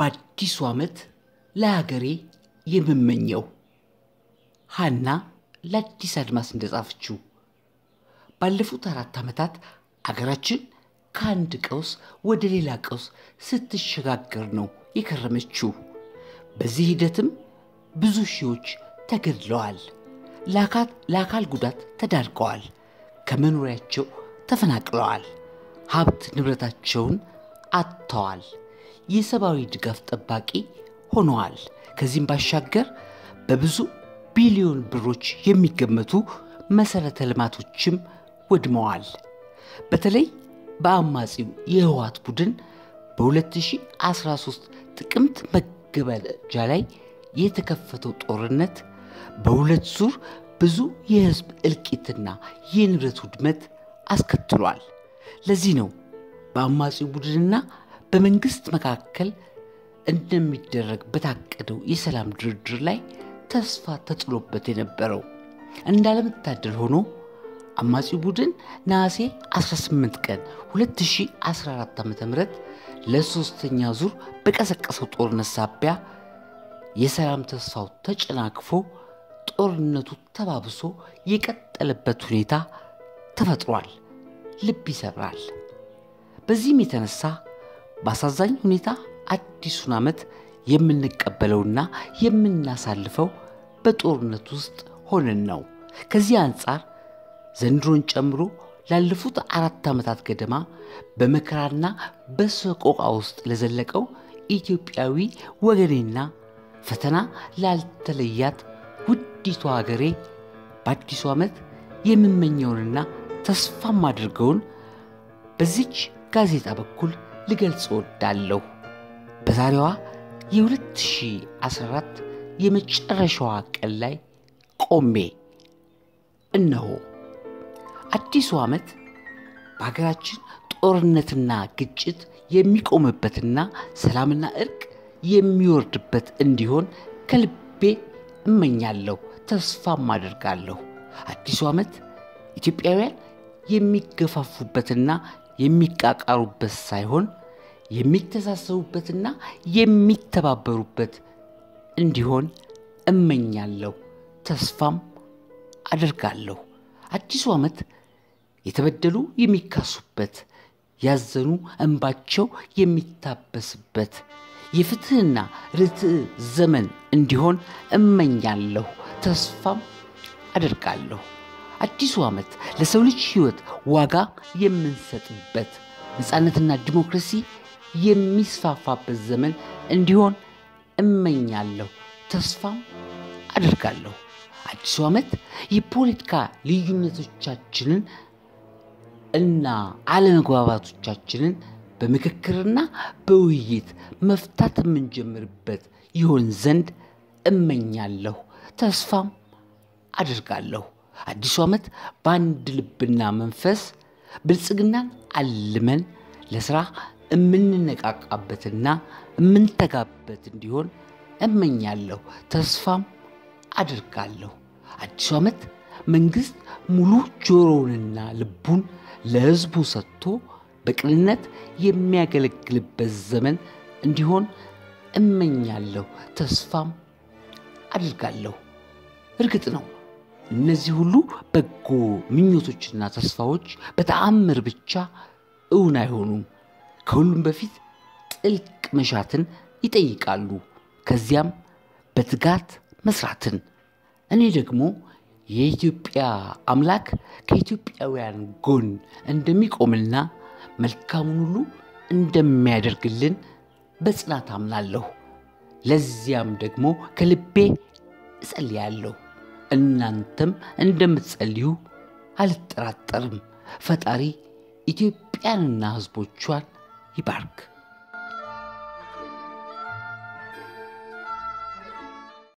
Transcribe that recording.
በአዲሱ ዓመት ለሀገሬ የምመኘው ሀና ለአዲስ አድማስ እንደጻፈችው ባለፉት አራት ዓመታት አገራችን ከአንድ ቀውስ ወደ ሌላ ቀውስ ስትሸጋገር ነው የከረመችው። በዚህ ሂደትም ብዙ ሺዎች ተገድለዋል፣ ለአካል ጉዳት ተዳርገዋል፣ ከመኖሪያቸው ተፈናቅለዋል፣ ሀብት ንብረታቸውን አጥተዋል፣ የሰብአዊ ድጋፍ ጠባቂ ሆነዋል። ከዚህም ባሻገር በብዙ ቢሊዮን ብሮች የሚገመቱ መሠረተ ልማቶችም ወድመዋል። በተለይ በአማጺው የህወሓት ቡድን በ2013 ጥቅምት መገባደጃ ላይ የተከፈተው ጦርነት በሁለት ዙር ብዙ የህዝብ እልቂትና የንብረት ውድመት አስከትሏል። ለዚህ ነው በአማጺው ቡድንና በመንግሥት መካከል እንደሚደረግ በታቀደው የሰላም ድርድር ላይ ተስፋ ተጥሎበት የነበረው። እንዳለመታደል ሆኖ አማጺው ቡድን ነሐሴ 18 ቀን 2014 ዓ ም ለሦስተኛ ዙር በቀሰቀሰው ጦርነት ሳቢያ የሰላም ተስፋው ተጨናክፎ ጦርነቱ ተባብሶ የቀጠለበት ሁኔታ ተፈጥሯል። ልብ ይሰብራል። በዚህም የተነሳ በአሳዛኝ ሁኔታ አዲሱን ዓመት የምንቀበለውና የምናሳልፈው በጦርነት ውስጥ ሆነን ነው። ከዚህ አንጻር ዘንድሮን ጨምሮ ላለፉት አራት ዓመታት ገደማ በመከራና በሰቆቃ ውስጥ ለዘለቀው ኢትዮጵያዊ ወገኔና ፈተና ላልተለያት ውዲቷ ሀገሬ በአዲሱ ዓመት የምመኘውንና ተስፋ ማድርገውን በዚች ጋዜጣ በኩል ልገልጽ እወዳለሁ። በዛሬዋ የ2014 የመጨረሻዋ ቀን ላይ ቆሜ እነሆ አዲሱ ዓመት በሀገራችን ጦርነትና ግጭት የሚቆምበትና ሰላምና እርቅ የሚወርድበት እንዲሆን ከልቤ እመኛለሁ፣ ተስፋም አደርጋለሁ። አዲሱ ዓመት ኢትዮጵያውያን የሚገፋፉበትና የሚቃቃሩበት ሳይሆን የሚተሳሰቡበትና የሚተባበሩበት እንዲሆን እመኛለሁ፣ ተስፋም አደርጋለሁ። አዲሱ ዓመት የተበደሉ የሚካሱበት፣ ያዘኑ እንባቸው የሚታበስበት የፍትሕና ርትዕ ዘመን እንዲሆን እመኛለሁ፣ ተስፋም አደርጋለሁ። አዲሱ ዓመት ለሰው ልጅ ሕይወት ዋጋ የምንሰጥበት ነፃነትና ዲሞክራሲ የሚስፋፋበት ዘመን እንዲሆን እመኛለሁ፣ ተስፋም አደርጋለሁ። አዲሱ ዓመት የፖለቲካ ልዩነቶቻችንን እና አለመግባባቶቻችንን በምክክርና በውይይት መፍታት የምንጀምርበት ይሆን ዘንድ እመኛለሁ፣ ተስፋም አደርጋለሁ። አዲሱ ዓመት በአንድ ልብና መንፈስ ብልጽግናን አልመን ለሥራ የምንነቃቃበትና የምንተጋበት እንዲሆን እመኛለሁ፣ ተስፋም አደርጋለሁ። አዲሱ ዓመት መንግሥት ሙሉ ጆሮውንና ልቡን ለሕዝቡ ሰጥቶ በቅንነት የሚያገለግልበት ዘመን እንዲሆን እመኛለሁ፣ ተስፋም አድርጋለሁ። እርግጥ ነው እነዚህ ሁሉ በጎ ምኞቶችና ተስፋዎች በተአምር ብቻ እውን አይሆኑም። ከሁሉም በፊት ጥልቅ መሻትን ይጠይቃሉ። ከዚያም በትጋት መስራትን። እኔ ደግሞ የኢትዮጵያ አምላክ ከኢትዮጵያውያን ጎን እንደሚቆምና መልካሙን ሁሉ እንደሚያደርግልን በጽናት አምናለሁ። ለዚያም ደግሞ ከልቤ እጸልያለሁ። እናንተም እንደምትጸልዩ አልጠራጠርም። ፈጣሪ ኢትዮጵያንና ሕዝቦቿን ይባርክ።